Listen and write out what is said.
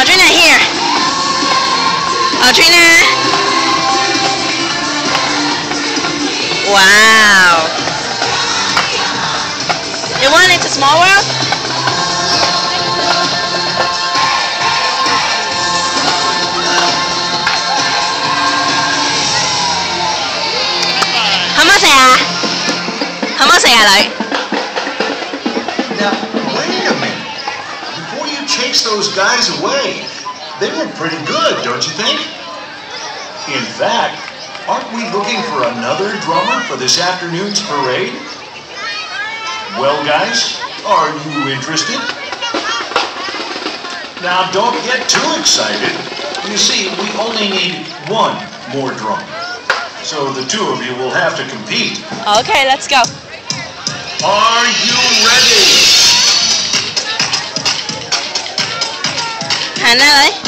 Adriana Audrina, here. Audrina. Wow. You want into Small World? Không. Chase those guys away, they were pretty good, don't you think? In fact, aren't we looking for another drummer for this afternoon's parade? Well, guys, are you interested? Now, don't get too excited. You see, we only need one more drummer. So the two of you will have to compete. Okay, let's go. Are you Hạnh ơi